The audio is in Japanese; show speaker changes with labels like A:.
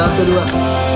A: タートルは。